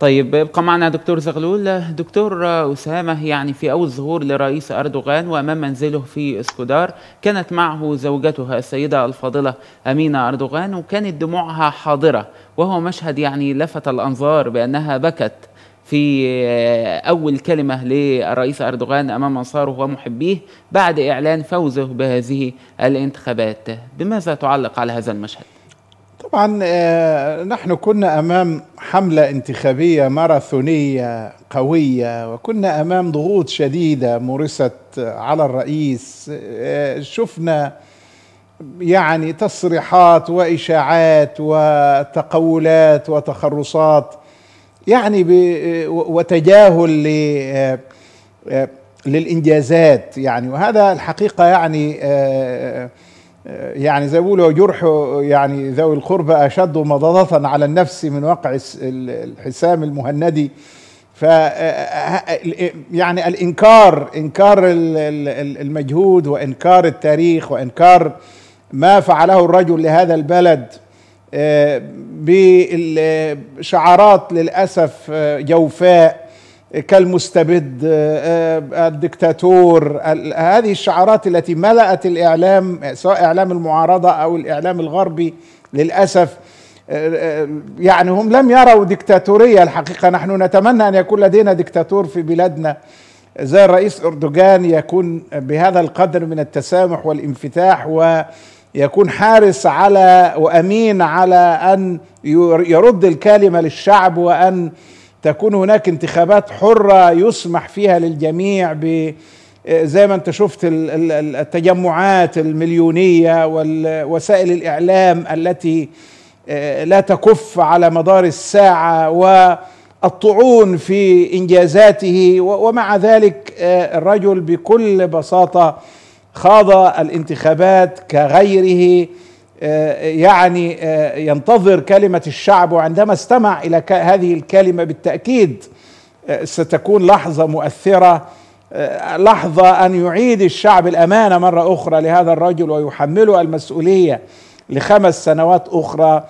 طيب ابقى معنا دكتور زغلول دكتور أسامة يعني في أول ظهور لرئيس أردوغان وأمام منزله في إسكودار كانت معه زوجته السيدة الفاضلة أمينة أردوغان وكانت دموعها حاضرة وهو مشهد يعني لفت الأنظار بأنها بكت في أول كلمة للرئيس أردوغان أمام أنصاره ومحبيه بعد إعلان فوزه بهذه الانتخابات بماذا تعلق على هذا المشهد؟ طبعا آه، نحن كنا أمام حملة انتخابية ماراثونية قوية وكنا أمام ضغوط شديدة مورست على الرئيس. آه، شفنا يعني تصريحات وإشاعات وتقولات وتخرصات يعني وتجاهل آه، للإنجازات يعني. وهذا الحقيقة يعني يعني زي بيقولوا جرح يعني ذوي القربى أشد مضضة على النفس من وقع الحسام المهندي. ف يعني الإنكار إنكار المجهود وإنكار التاريخ وإنكار ما فعله الرجل لهذا البلد بشعارات للأسف جوفاء. كالمستبد آه، آه، الدكتاتور هذه الشعارات التي ملأت الإعلام سواء إعلام المعارضة أو الإعلام الغربي للأسف آه، يعني هم لم يروا ديكتاتورية الحقيقة. نحن نتمنى أن يكون لدينا ديكتاتور في بلادنا زي الرئيس أردوغان يكون بهذا القدر من التسامح والانفتاح ويكون حارس على وأمين على أن يرد الكلمة للشعب وأن تكون هناك انتخابات حرة يسمح فيها للجميع ب زي ما انت شفت التجمعات المليونية ووسائل الإعلام التي آه، لا تكف على مدار الساعة والطعون في إنجازاته ومع ذلك آه، الرجل بكل بساطة خاض الانتخابات كغيره يعني آه، ينتظر كلمة الشعب وعندما استمع إلى هذه الكلمة بالتأكيد آه، ستكون لحظة مؤثرة لحظة أن يعيد الشعب الأمانة مرة أخرى لهذا الرجل ويحمله المسؤولية لخمس سنوات أخرى.